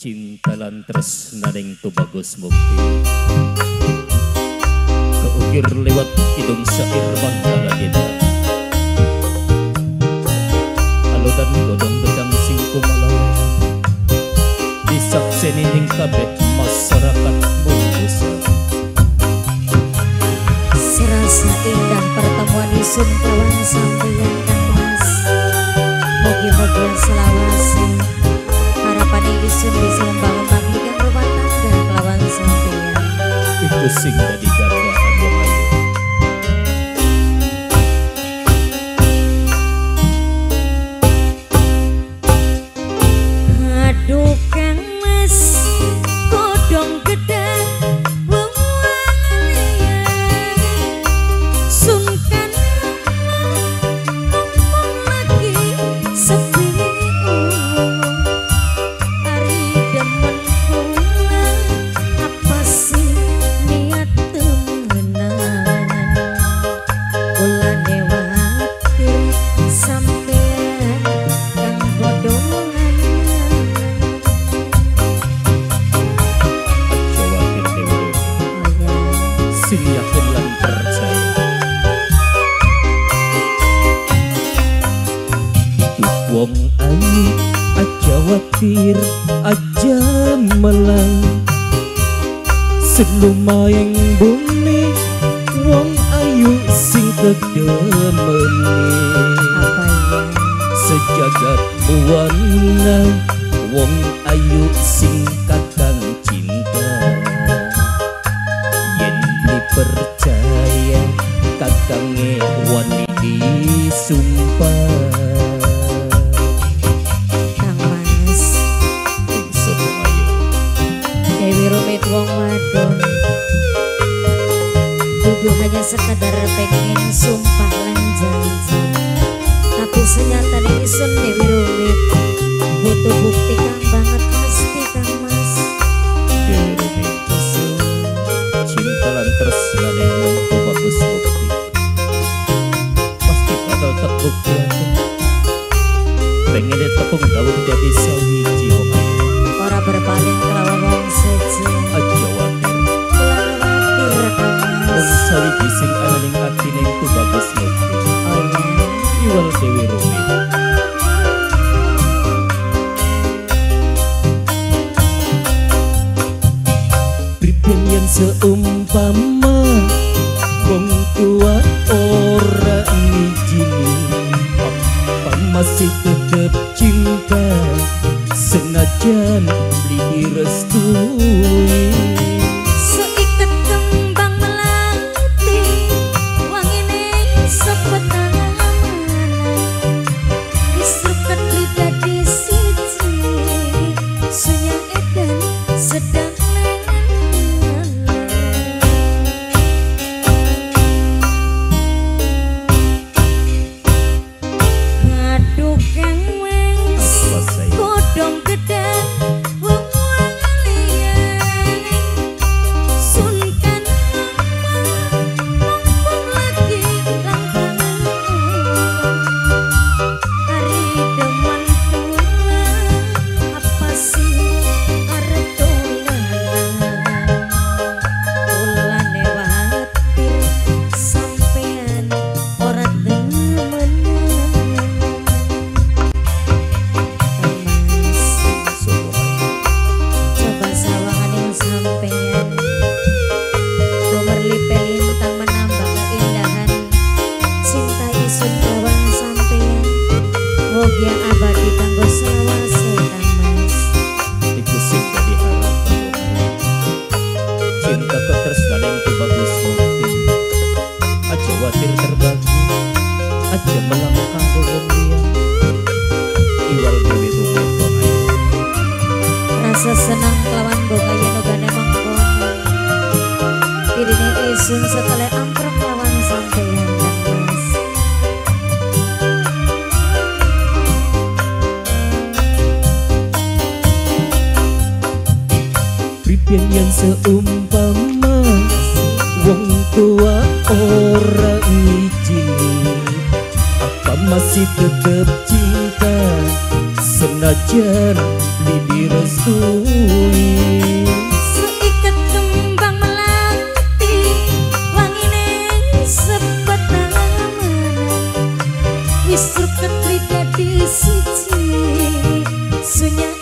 cinta lan tresnaning tu bagus mukti. Keukir lewat hidung syair bangkala kita dan godong bedang singkum alawan Disakseni ning kabeh masyarakat Bungkusa Serasa indah pertemuan isun kawan sampeyan Kang Mas Mogi-mogi selawase the signal. Yakin lan percaya Wong ayu aja watir aja melang Selumayeng bumi Wong ayu sing kedemeni Apa ya sejagat buana wong ayu sing kakang Wong Wadon Dudu hanya sekadar pengen sumpah lan janji. Tapi senyata isun Dewi Rumit. Butuh bukti kang banget pasti Kang Mas. Dewi Rumi Isun cinta lan ning ku bagus bukti. Pasti bakal tak bukti aku pengen tepung daun jadi seumpama Wong tua ora ngijini. Masih tetap cinta Senajan beli direstui melangkah liya Iwal Rasa senang kelawan isun setelah lawan sampeyan yang seumpama Wong tua orang masih tetap cinta Senajan lidi restu kuwi Seikat kembang melati Wangine sebet namanan Wis ketri dadi siji Sunyah